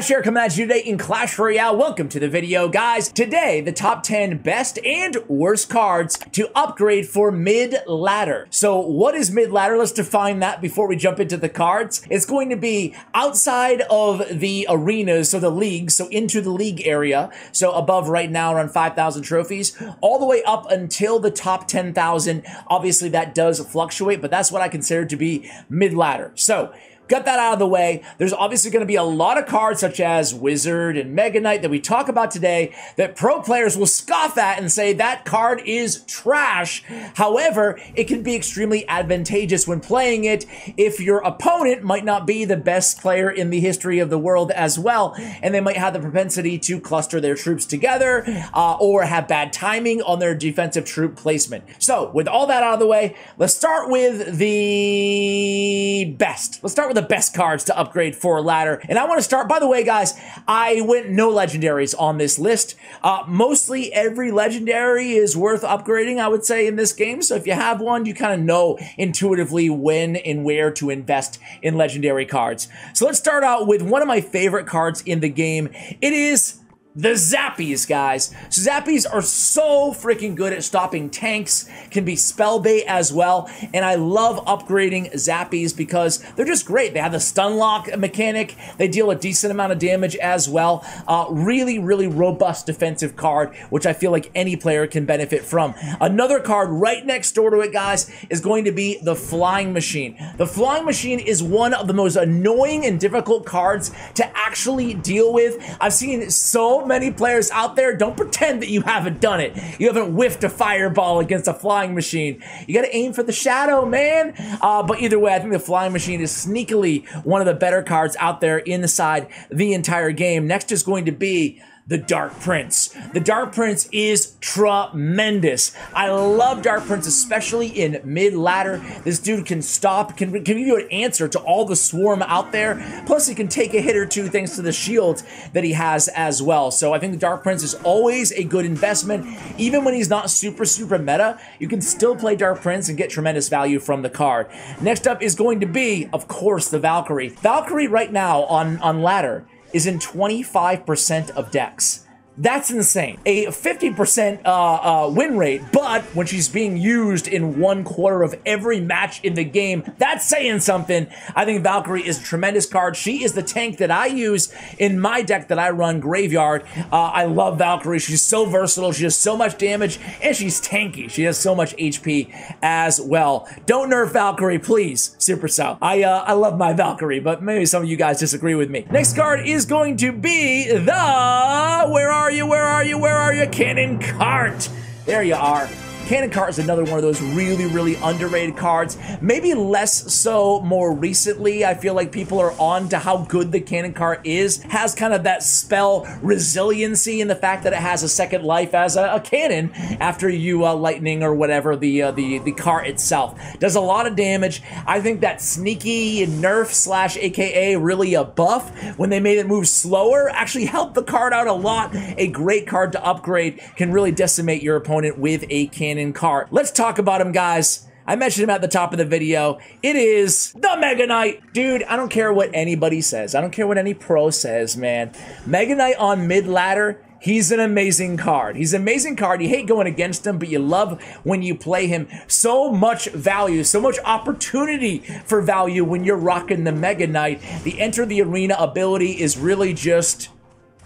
Clash here coming at you today in Clash Royale. Welcome to the video, guys. Today, the top 10 best and worst cards to upgrade for mid-ladder. So what is mid-ladder? Let's define that before we jump into the cards. It's going to be outside of the arenas, so the leagues, so into the league area. So above right now around 5,000 trophies, all the way up until the top 10,000. Obviously that does fluctuate, but that's what I consider to be mid-ladder. So Got that out of the way. There's obviously going to be a lot of cards such as Wizard and Mega Knight that we talk about today that pro players will scoff at and say that card is trash. However, it can be extremely advantageous when playing it if your opponent might not be the best player in the history of the world as well, and they might have the propensity to cluster their troops together uh, or have bad timing on their defensive troop placement. So, with all that out of the way, let's start with the best. Let's start with the best cards to upgrade for ladder. And I want to start, by the way, guys, I went no legendaries on this list. Uh, mostly every legendary is worth upgrading, I would say, in this game. So if you have one, you kind of know intuitively when and where to invest in legendary cards. So let's start out with one of my favorite cards in the game. It is the Zappies, guys. So Zappies are so freaking good at stopping tanks, can be spell bait as well, and I love upgrading Zappies because they're just great. They have the stun lock mechanic, they deal a decent amount of damage as well. Uh, really, really robust defensive card, which I feel like any player can benefit from. Another card right next door to it, guys, is going to be the Flying Machine. The Flying Machine is one of the most annoying and difficult cards to actually deal with. I've seen so many players out there. Don't pretend that you haven't done it. You haven't whiffed a fireball against a flying machine. You got to aim for the shadow, man. Uh, but either way, I think the flying machine is sneakily one of the better cards out there inside the entire game. Next is going to be the Dark Prince. The Dark Prince is tremendous. I love Dark Prince, especially in mid ladder. This dude can stop, can, can give you an answer to all the swarm out there. Plus, he can take a hit or two thanks to the shield that he has as well. So I think the Dark Prince is always a good investment. Even when he's not super, super meta, you can still play Dark Prince and get tremendous value from the card. Next up is going to be, of course, the Valkyrie. Valkyrie right now on, on ladder is in 25% of decks. That's insane. A 50% uh, uh, win rate, but when she's being used in one quarter of every match in the game, that's saying something. I think Valkyrie is a tremendous card. She is the tank that I use in my deck that I run Graveyard. Uh, I love Valkyrie. She's so versatile. She does so much damage, and she's tanky. She has so much HP as well. Don't nerf Valkyrie, please, Supercell. I, uh, I love my Valkyrie, but maybe some of you guys disagree with me. Next card is going to be the... Where are are you? Where are you? Where are you? Cannon Cart. There you are. Cannon Cart is another one of those really, really underrated cards. Maybe less so more recently. I feel like people are on to how good the Cannon Cart is. Has kind of that spell resiliency in the fact that it has a second life as a, a cannon after you uh, lightning or whatever the, uh, the the cart itself. Does a lot of damage. I think that sneaky nerf slash AKA really a buff when they made it move slower actually helped the card out a lot. A great card to upgrade can really decimate your opponent with a cannon in cart. Let's talk about him, guys. I mentioned him at the top of the video. It is the Mega Knight. Dude, I don't care what anybody says. I don't care what any pro says, man. Mega Knight on mid ladder, he's an amazing card. He's an amazing card. You hate going against him, but you love when you play him. So much value, so much opportunity for value when you're rocking the Mega Knight. The enter the arena ability is really just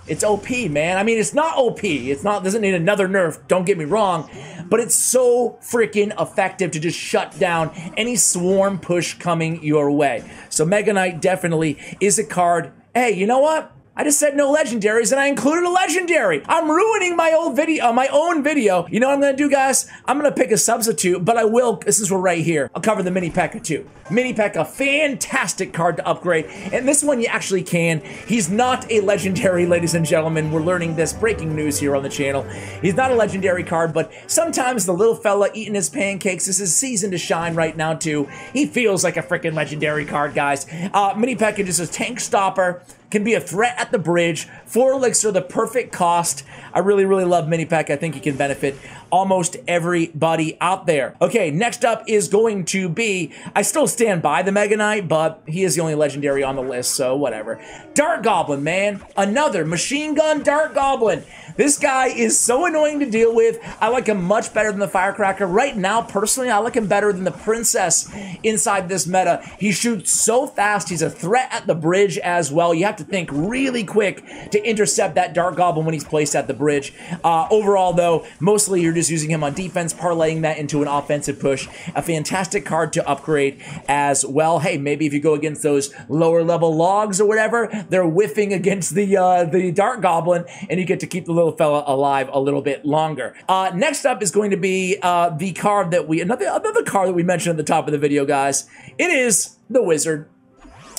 it's OP, man. I mean, it's not OP. It's not doesn't need another nerf. Don't get me wrong, but it's so freaking effective to just shut down any swarm push coming your way. So Mega Knight definitely is a card. Hey, you know what? I just said no legendaries and I included a legendary. I'm ruining my old video, uh, my own video. You know what I'm gonna do, guys? I'm gonna pick a substitute, but I will, since we're right here, I'll cover the Mini P.E.K.K.A. too. Mini P.E.K.K.A., fantastic card to upgrade. And this one you actually can. He's not a legendary, ladies and gentlemen. We're learning this breaking news here on the channel. He's not a legendary card, but sometimes the little fella eating his pancakes this is his season to shine right now too. He feels like a freaking legendary card, guys. Uh, Mini P.E.K.K.A. is a tank stopper can be a threat at the bridge. Four elixir, the perfect cost. I really, really love Mini Pack. I think you can benefit almost everybody out there. Okay, next up is going to be, I still stand by the Mega Knight, but he is the only legendary on the list, so whatever. Dart Goblin, man. Another machine gun Dart Goblin. This guy is so annoying to deal with. I like him much better than the Firecracker. Right now, personally, I like him better than the Princess inside this meta. He shoots so fast. He's a threat at the bridge as well. You have to think really quick to intercept that Dart Goblin when he's placed at the bridge. Uh, overall, though, mostly you're just using him on defense, parlaying that into an offensive push. A fantastic card to upgrade as well. Hey, maybe if you go against those lower level logs or whatever, they're whiffing against the uh, the Dart Goblin, and you get to keep the little fella alive a little bit longer. Uh, next up is going to be uh, the card that we, another, another card that we mentioned at the top of the video, guys. It is the Wizard.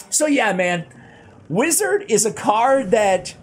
So yeah, man, Wizard is a card that,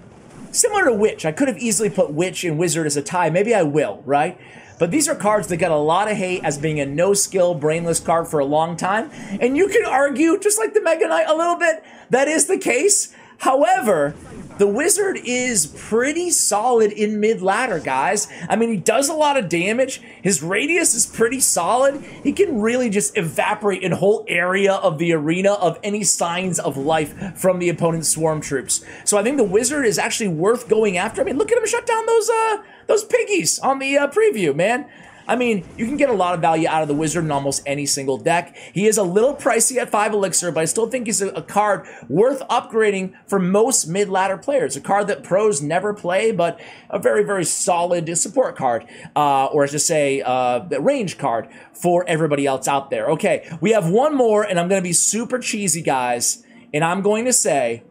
similar to Witch, I could have easily put Witch and Wizard as a tie. Maybe I will, right? But these are cards that got a lot of hate as being a no-skill, brainless card for a long time. And you can argue, just like the Mega Knight a little bit, that is the case. However, the Wizard is pretty solid in mid ladder, guys. I mean, he does a lot of damage. His radius is pretty solid. He can really just evaporate a whole area of the arena of any signs of life from the opponent's swarm troops. So I think the Wizard is actually worth going after. I mean, look at him shut down those uh those piggies on the uh, preview, man. I mean, you can get a lot of value out of the Wizard in almost any single deck. He is a little pricey at 5 Elixir, but I still think he's a, a card worth upgrading for most mid-ladder players. A card that pros never play, but a very, very solid support card, uh, or I should say, uh, range card for everybody else out there. Okay, we have one more, and I'm going to be super cheesy, guys, and I'm going to say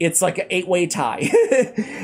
it's like an eight-way tie.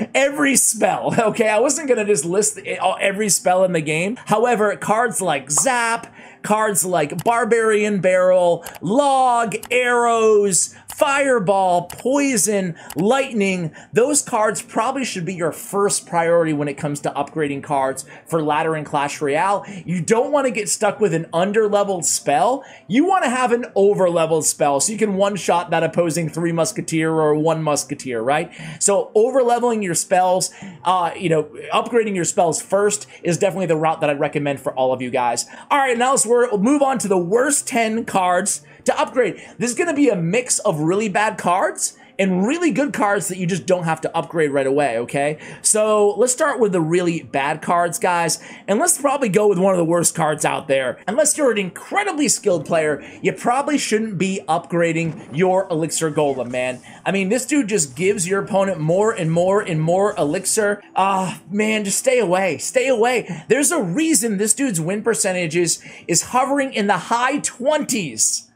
every spell, okay? I wasn't gonna just list every spell in the game. However, cards like Zap, cards like Barbarian Barrel, Log, Arrows, Fireball, Poison, Lightning, those cards probably should be your first priority when it comes to upgrading cards for ladder and Clash Royale. You don't want to get stuck with an under-leveled spell. You want to have an over-leveled spell so you can one-shot that opposing three Musketeer or one Musketeer, right? So over-leveling your spells, uh, you know, upgrading your spells first is definitely the route that I'd recommend for all of you guys. All right, now let's move on to the worst 10 cards to upgrade. This is going to be a mix of really bad cards and really good cards that you just don't have to upgrade right away, okay? So let's start with the really bad cards, guys, and let's probably go with one of the worst cards out there. Unless you're an incredibly skilled player, you probably shouldn't be upgrading your Elixir Golem, man. I mean, this dude just gives your opponent more and more and more Elixir. Ah, uh, man, just stay away. Stay away. There's a reason this dude's win percentages is hovering in the high 20s.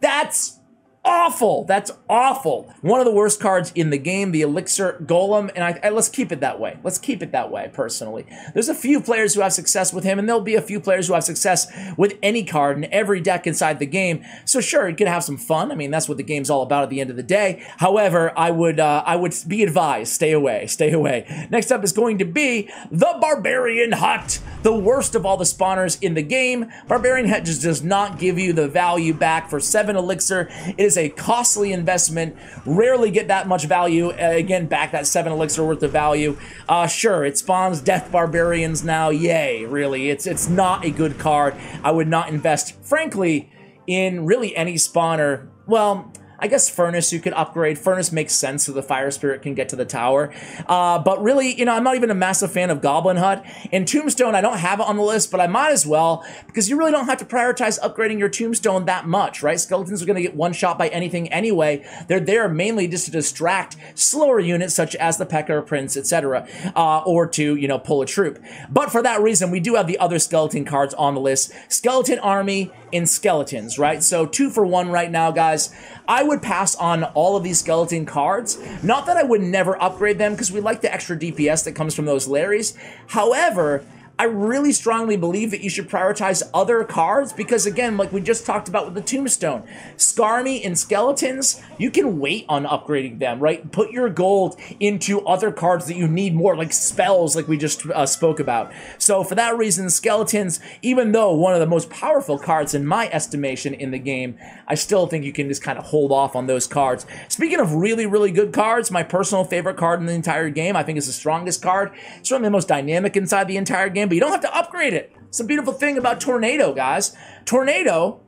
That's awful. That's awful. One of the worst cards in the game, the Elixir Golem, and I, I, let's keep it that way. Let's keep it that way, personally. There's a few players who have success with him, and there'll be a few players who have success with any card in every deck inside the game. So sure, you can have some fun. I mean, that's what the game's all about at the end of the day. However, I would uh, I would be advised, stay away, stay away. Next up is going to be the Barbarian Hut, the worst of all the spawners in the game. Barbarian Hut just does not give you the value back for 7 Elixir. It is is a costly investment. Rarely get that much value. Uh, again, back that seven elixir worth of value. Uh, sure, it spawns Death Barbarians now. Yay, really. It's, it's not a good card. I would not invest, frankly, in really any spawner. Well, I guess Furnace you could upgrade. Furnace makes sense so the Fire Spirit can get to the tower. Uh, but really, you know, I'm not even a massive fan of Goblin Hut. And Tombstone, I don't have it on the list, but I might as well because you really don't have to prioritize upgrading your Tombstone that much, right? Skeletons are going to get one shot by anything anyway. They're there mainly just to distract slower units such as the P.E.K.K.A. Prince, etc., uh, or to, you know, pull a troop. But for that reason, we do have the other skeleton cards on the list. Skeleton Army and Skeletons, right? So two for one right now, guys. I would pass on all of these skeleton cards. Not that I would never upgrade them because we like the extra DPS that comes from those Larrys. However, I really strongly believe that you should prioritize other cards because, again, like we just talked about with the Tombstone, Skarmy and Skeletons, you can wait on upgrading them, right? Put your gold into other cards that you need more, like spells, like we just uh, spoke about. So, for that reason, Skeletons, even though one of the most powerful cards in my estimation in the game, I still think you can just kind of hold off on those cards. Speaking of really, really good cards, my personal favorite card in the entire game, I think is the strongest card. It's certainly the most dynamic inside the entire game game, but you don't have to upgrade it. It's a beautiful thing about Tornado, guys. Tornado,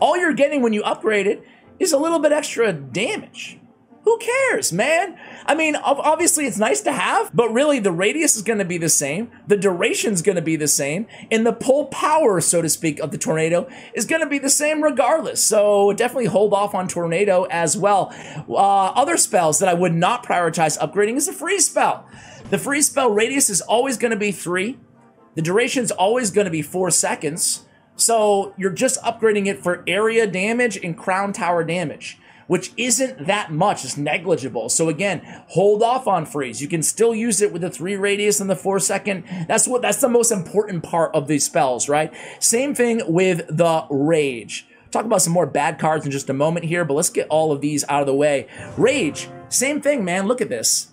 all you're getting when you upgrade it is a little bit extra damage. Who cares, man? I mean, obviously it's nice to have, but really the radius is going to be the same, the duration is going to be the same, and the pull power, so to speak, of the tornado is going to be the same regardless. So definitely hold off on tornado as well. Uh, other spells that I would not prioritize upgrading is the freeze spell. The freeze spell radius is always going to be three. The duration is always going to be four seconds. So you're just upgrading it for area damage and crown tower damage which isn't that much. It's negligible. So again, hold off on freeze. You can still use it with the three radius and the four second. That's what that's the most important part of these spells, right? Same thing with the rage. Talk about some more bad cards in just a moment here, but let's get all of these out of the way. Rage, same thing, man. Look at this.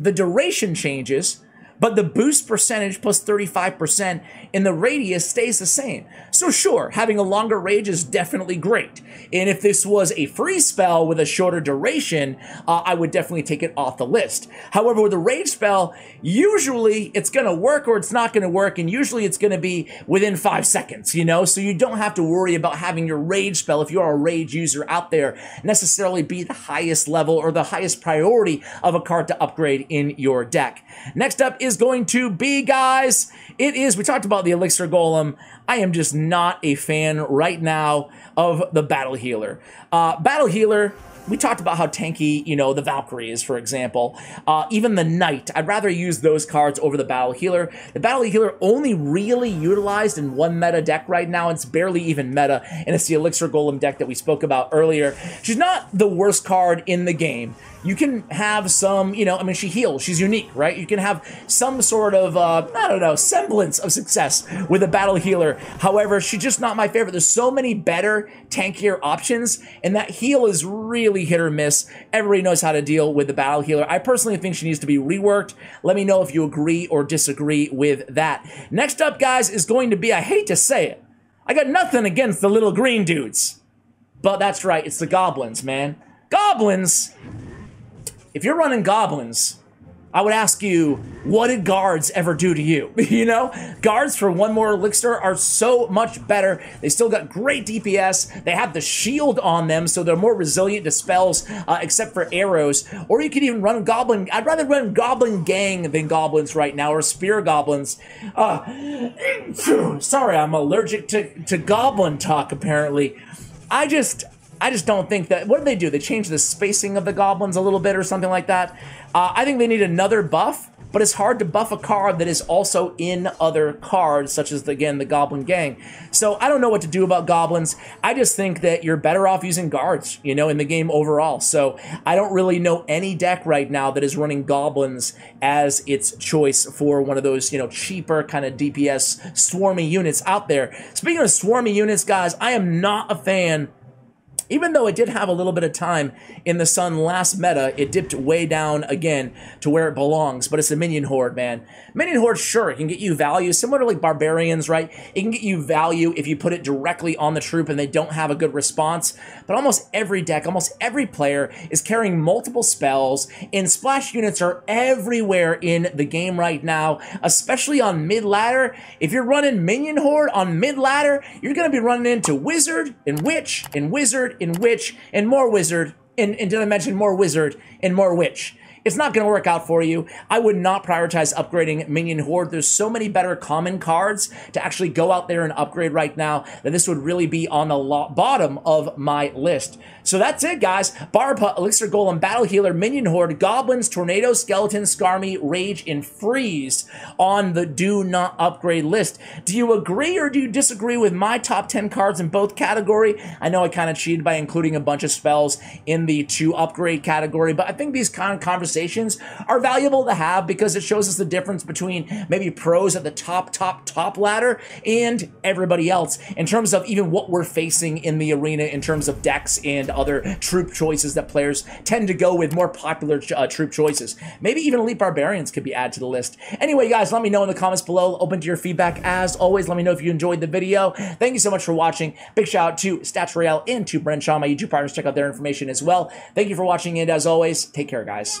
The duration changes, but the boost percentage plus 35% in the radius stays the same. So sure, having a longer rage is definitely great. And if this was a freeze spell with a shorter duration, uh, I would definitely take it off the list. However, with a rage spell, usually it's going to work or it's not going to work, and usually it's going to be within five seconds, you know? So you don't have to worry about having your rage spell, if you're a rage user out there, necessarily be the highest level or the highest priority of a card to upgrade in your deck. Next up is is going to be, guys. It is, we talked about the Elixir Golem. I am just not a fan right now of the Battle Healer. Uh, Battle Healer, we talked about how tanky, you know, the Valkyrie is, for example. Uh, even the Knight, I'd rather use those cards over the Battle Healer. The Battle Healer only really utilized in one meta deck right now. It's barely even meta, and it's the Elixir Golem deck that we spoke about earlier. She's not the worst card in the game you can have some, you know, I mean, she heals. She's unique, right? You can have some sort of, uh, I don't know, semblance of success with a battle healer. However, she's just not my favorite. There's so many better, tankier options, and that heal is really hit or miss. Everybody knows how to deal with the battle healer. I personally think she needs to be reworked. Let me know if you agree or disagree with that. Next up, guys, is going to be, I hate to say it, I got nothing against the little green dudes. But that's right, it's the goblins, man. Goblins if you're running goblins, I would ask you, what did guards ever do to you? you know, guards for one more elixir are so much better. They still got great DPS. They have the shield on them, so they're more resilient to spells, uh, except for arrows. Or you could even run goblin. I'd rather run goblin gang than goblins right now, or spear goblins. Uh, sorry, I'm allergic to, to goblin talk, apparently. I just, I just don't think that. What did they do? They changed the spacing of the goblins a little bit or something like that. Uh, I think they need another buff, but it's hard to buff a card that is also in other cards, such as, again, the Goblin Gang. So I don't know what to do about goblins. I just think that you're better off using guards, you know, in the game overall. So I don't really know any deck right now that is running goblins as its choice for one of those, you know, cheaper kind of DPS swarmy units out there. Speaking of swarmy units, guys, I am not a fan even though it did have a little bit of time in the sun last meta, it dipped way down again to where it belongs, but it's a minion horde, man. Minion horde, sure, it can get you value, similar to like barbarians, right? It can get you value if you put it directly on the troop and they don't have a good response, but almost every deck, almost every player is carrying multiple spells, and splash units are everywhere in the game right now, especially on mid-ladder. If you're running minion horde on mid-ladder, you're going to be running into wizard and witch and wizard in Witch, and more Wizard, and, and did I mention more Wizard and more Witch? It's not going to work out for you. I would not prioritize upgrading Minion Horde. There's so many better common cards to actually go out there and upgrade right now that this would really be on the bottom of my list. So that's it, guys. Barba, Elixir Golem, Battle Healer, Minion Horde, Goblins, Tornado, Skeleton, Skarmy, Rage, and Freeze on the do not upgrade list. Do you agree or do you disagree with my top 10 cards in both category? I know I kind of cheated by including a bunch of spells in the to upgrade category, but I think these kind of conversations are valuable to have because it shows us the difference between maybe pros at the top, top, top ladder and everybody else in terms of even what we're facing in the arena in terms of decks and other troop choices that players tend to go with more popular uh, troop choices. Maybe even Elite Barbarians could be added to the list. Anyway, guys, let me know in the comments below. Open to your feedback. As always, let me know if you enjoyed the video. Thank you so much for watching. Big shout out to Stats Royale and to Bren Chong, my YouTube partners. Check out their information as well. Thank you for watching, and as always, take care, guys.